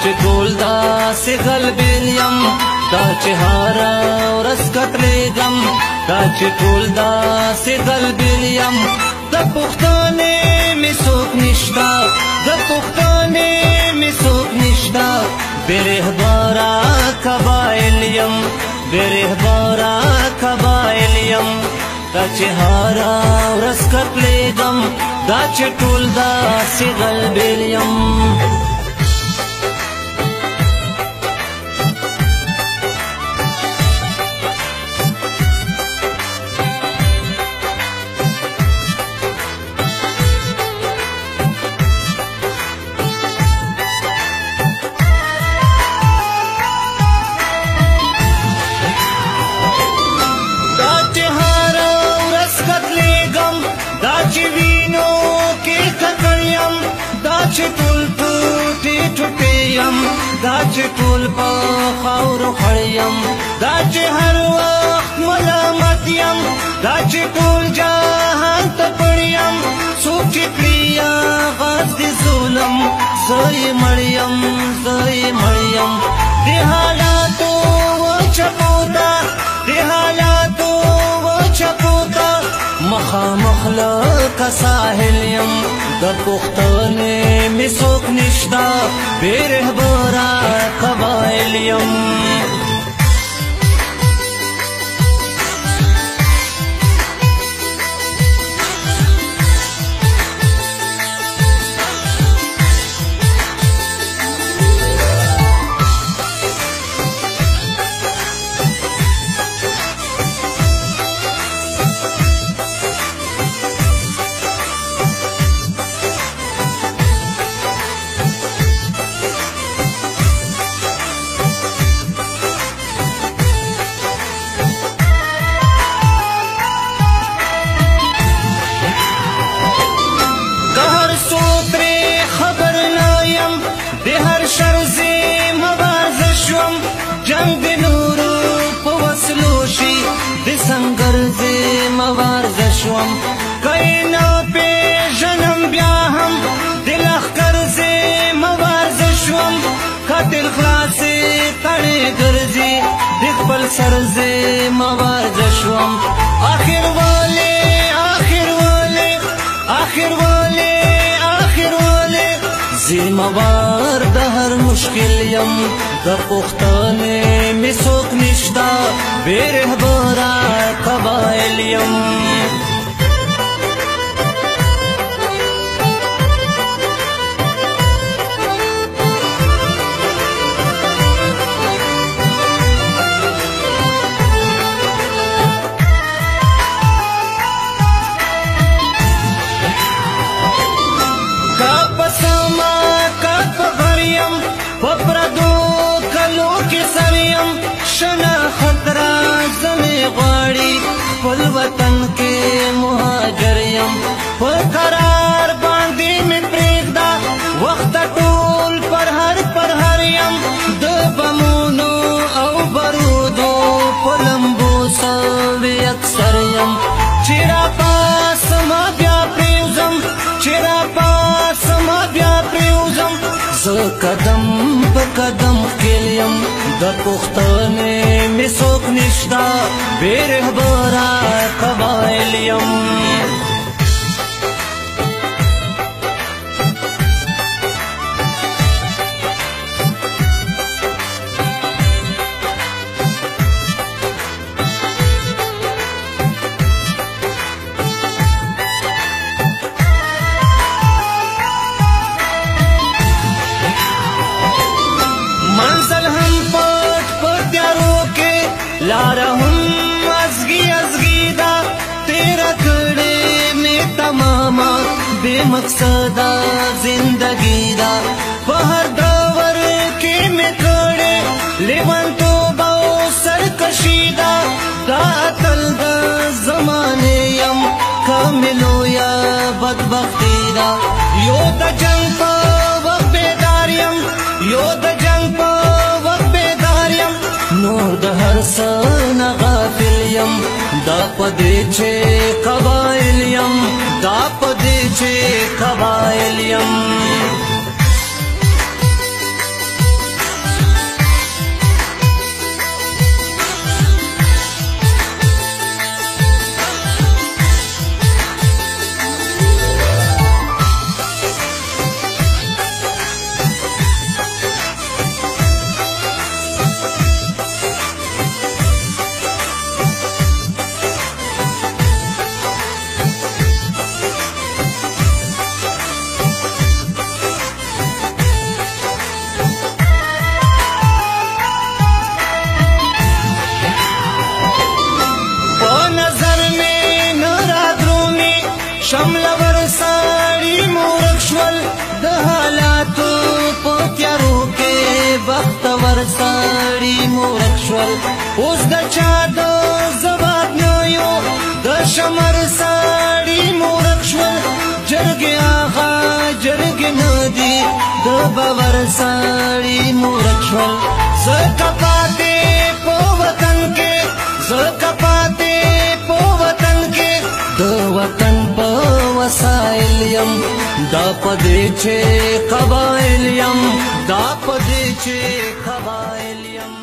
چې ټول دا سي غلبین يم دا چې هار ورس کتلېګم دا چې ټول دا سي غلبین يم د پښتانه می څوک نشتا د پښتانه می څوک نشتا برهبارا قبایل يم برهبارا قبایل يم دا چې هار ورس کتلېګم دا چې ټول دا سي غلبین يم چې ټول ټوټي ټوټي يم دا چې ټول په خاور خړیم دا چې هر وخت ملامت يم دا چې ټول جهان ته پړیم سوچ کړی غرض دي ظلم زه یې مړیم زه یې مړیم خامخلا کساحل يم د پښتنې می څوک نشتا بیره برا قبایل يم ګرځي د خپل سرځې موارد شوم اخر والي اخر والي اخر والي اخر والي زموار د هر مشکل يم د پښتنې می څوک نشتا بیره بورا قبایل يم سویم شنا خطرا زمي غواړي خپل وطن کې مهاجر يم په قرار باندې مې پرېږدا وخت ټول پر هر پر هر يم د بمونو او برودو په لمبو سوي اکثر يم چیرې پاس ما بیا پریوزم چیرې پاس ما بیا پریوزم زه قدم په قدم پختانه می سوک نشتا بیره بارا قبائل یم بے مقصدا زندگی دا په هر داور کې مې کړې لیوان تو باو سرکشی دا دا تل د زمانه يم کاملو یا بدبختی دا یو د جنگ په وخت بیدار يم یو د جنگ په وخت بیدار يم نور د هر څه نه غافل يم دا پدې چې ചേ هم لبر ساړي مورک شول د حالاتو په تیارو کې بختور ساړي مورک شول اوس د چا د زبات نه یو د شمر ساړي مورک شول جرګې آغا جرګې نه دي د باور ساړي مورک شول زکه پاتې په وطن کې زکه پاتې په وطن کې د وطن وسایل يم دا پدې چې قبایل يم دا پدې چې قبایل يم